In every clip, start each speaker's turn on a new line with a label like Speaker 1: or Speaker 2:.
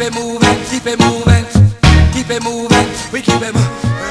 Speaker 1: Keep it moving, keep it moving, keep it moving, we keep it moving.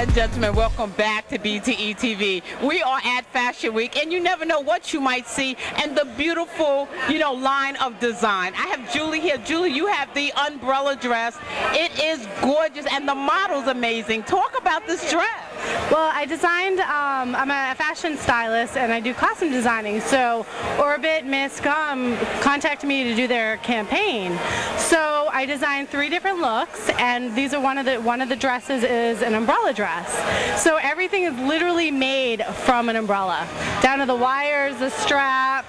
Speaker 2: And gentlemen, welcome back to BTE TV. We are at Fashion Week, and you never know what you might see and the beautiful, you know, line of design. I have Julie here. Julie, you have the umbrella dress. It is gorgeous, and the model's amazing. Talk about this dress.
Speaker 3: Well, I designed, um, I'm a fashion stylist and I do costume designing. So Orbit Mist Gum contacted me to do their campaign. So I designed three different looks and these are one of the, one of the dresses is an umbrella dress. So everything is literally made from an umbrella. Down to the wires, the strap,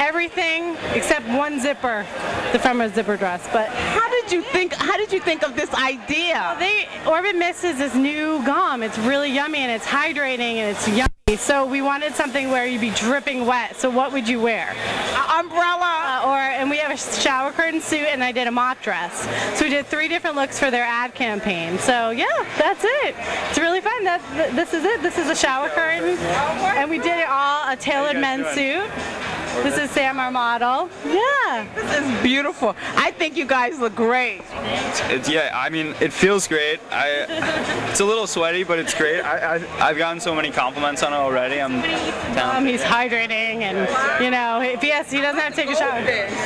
Speaker 3: everything except one zipper, the from a zipper dress. But
Speaker 2: how did you think, how did you think of this idea?
Speaker 3: They, Orbit Mist is this new gum. It's really yummy and it's hydrating and it's yummy. So we wanted something where you'd be dripping wet. So what would you wear?
Speaker 2: Umbrella.
Speaker 3: Uh, or and we have a shower curtain suit and I did a mock dress. So we did three different looks for their ad campaign. So yeah, that's it. It's really fun. That this is it. This is a shower curtain, and we did it all a tailored men's suit. This is Sam, our model. Yeah.
Speaker 2: This is beautiful. I think you guys look great.
Speaker 4: It's, yeah, I mean, it feels great. I, it's a little sweaty, but it's great. I, I, have gotten so many compliments on it already. I'm
Speaker 3: um, He's hydrating and, you know, if he, has, he doesn't have to take a shower.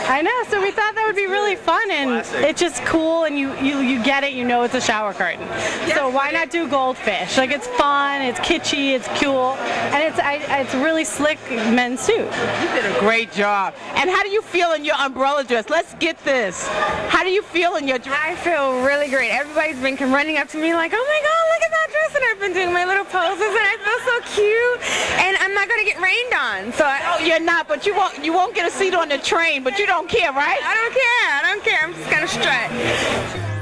Speaker 3: I know, so we thought that would be really fun and it's just cool and you, you, you get it, you know it's a shower curtain. So why not do goldfish? Like it's fun, it's kitschy, it's cool, and it's, I, it's really slick men's suit.
Speaker 2: You did a great job. And how do you feel in your umbrella dress? Let's get this. How do you feel in your dress?
Speaker 5: I feel really great. Everybody's been running up to me like, oh my God, look at that dress. And I've been doing my little poses and I feel so cute. And I'm not going to get rained on. So I,
Speaker 2: Oh, you're not, but you won't, you won't get a seat on the train, but you don't care, right?
Speaker 5: I don't care. I don't care. I'm just going to strut.